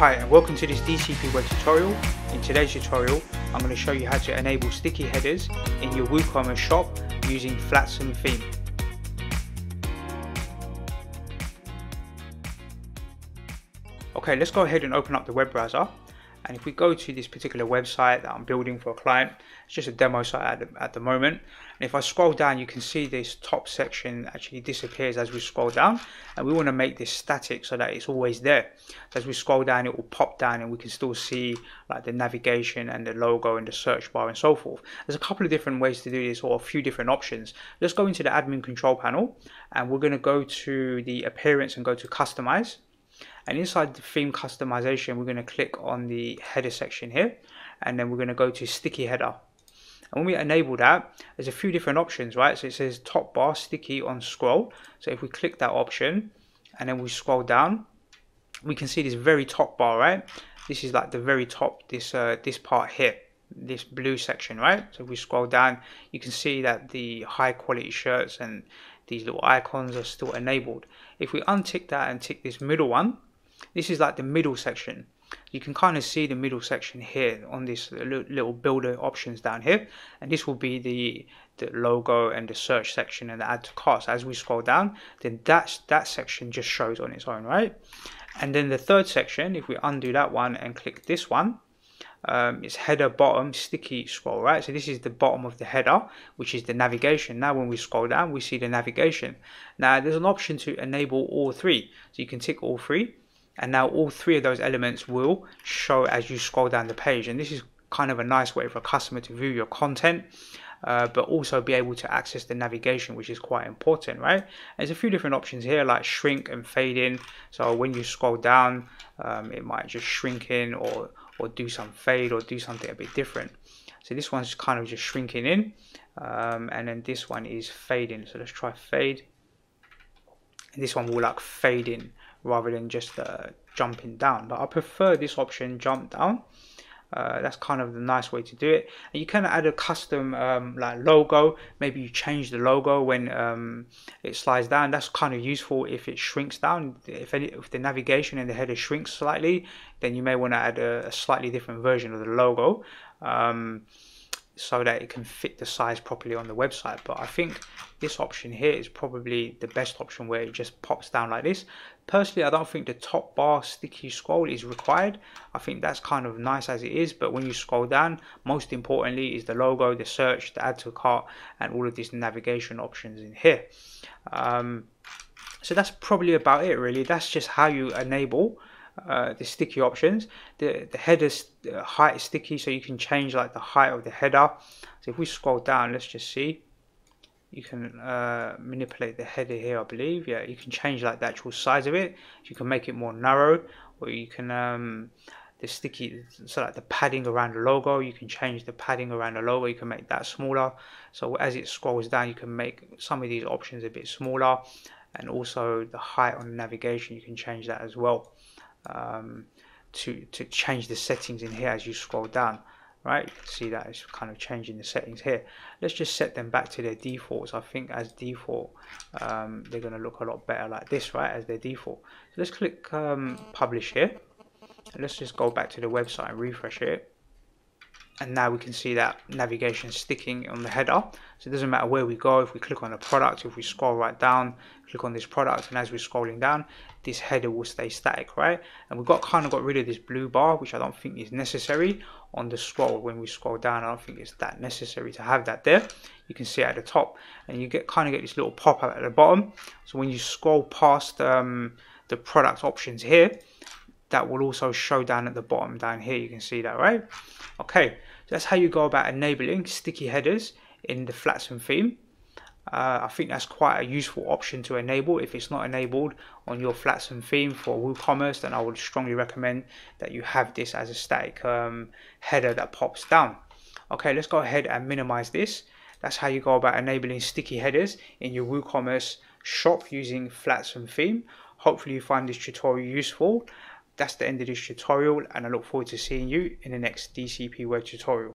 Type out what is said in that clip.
Hi and welcome to this DCP web tutorial. In today's tutorial I'm going to show you how to enable sticky headers in your WooCommerce shop using Flatsome theme. Okay let's go ahead and open up the web browser and if we go to this particular website that I'm building for a client it's just a demo site at the, at the moment. And if I scroll down you can see this top section actually disappears as we scroll down. And we want to make this static so that it's always there. So as we scroll down it will pop down and we can still see like the navigation and the logo and the search bar and so forth. There's a couple of different ways to do this or a few different options. Let's go into the admin control panel and we're going to go to the appearance and go to customize and inside the theme customization we're going to click on the header section here and then we're going to go to sticky header. And when we enable that there's a few different options right? So it says top bar sticky on scroll. So if we click that option and then we scroll down we can see this very top bar right? This is like the very top this uh, this part here this blue section right? So if we scroll down you can see that the high quality shirts and these little icons are still enabled. If we untick that and tick this middle one this is like the middle section. You can kind of see the middle section here on this little builder options down here. And this will be the the logo and the search section and the add to cart. As we scroll down then that's that section just shows on its own right? And then the third section if we undo that one and click this one um, it's header bottom sticky scroll right? So this is the bottom of the header which is the navigation. Now when we scroll down we see the navigation. Now there's an option to enable all three. So you can tick all three and now all three of those elements will show as you scroll down the page. And this is kind of a nice way for a customer to view your content uh, but also be able to access the navigation which is quite important right? There's a few different options here like shrink and fade in. So when you scroll down um, it might just shrink in or or do some fade or do something a bit different. So this one's kind of just shrinking in um, and then this one is fading. So let's try fade. And this one will like fade in rather than just uh, jumping down. But I prefer this option jump down. Uh, that's kind of the nice way to do it. And you can add a custom um, like logo. Maybe you change the logo when um, it slides down. That's kind of useful if it shrinks down. If, any, if the navigation and the header shrinks slightly then you may want to add a, a, slightly different version of the logo. Um, so that it can fit the size properly on the website. But I think this option here is probably the best option where it just pops down like this. Personally I don't think the top bar sticky scroll is required. I think that's kind of nice as it is but when you scroll down most importantly is the logo the search the add to cart and all of these navigation options in here. Um, so that's probably about it really. That's just how you enable uh, the sticky options. The the header uh, height is sticky, so you can change like the height of the header. So if we scroll down, let's just see. You can uh, manipulate the header here, I believe. Yeah, you can change like the actual size of it. You can make it more narrow, or you can um, the sticky so like the padding around the logo you can change the padding around the logo you can make that smaller so as it scrolls down you can make some of these options a bit smaller and also the height on the navigation you can change that as well um, to, to change the settings in here as you scroll down right? You can see that it's kind of changing the settings here. Let's just set them back to their defaults. I think as default um, they're going to look a lot better like this right as their default. So let's click um, publish here. And let's just go back to the website and refresh it and now we can see that navigation sticking on the header. So it doesn't matter where we go if we click on a product if we scroll right down click on this product and as we're scrolling down this header will stay static right? And we've got kind of got rid of this blue bar which I don't think is necessary on the scroll. When we scroll down I don't think it's that necessary to have that there. You can see at the top. And you get kind of get this little pop up at the bottom. So when you scroll past um, the product options here that will also show down at the bottom down here. You can see that right? Okay that's how you go about enabling sticky headers in the Flatsome theme. Uh, I think that's quite a useful option to enable. If it's not enabled on your Flatsome theme for WooCommerce then I would strongly recommend that you have this as a static um, header that pops down. Okay let's go ahead and minimize this. That's how you go about enabling sticky headers in your WooCommerce shop using Flatsome theme. Hopefully you find this tutorial useful that's the end of this tutorial and I look forward to seeing you in the next DCP Word tutorial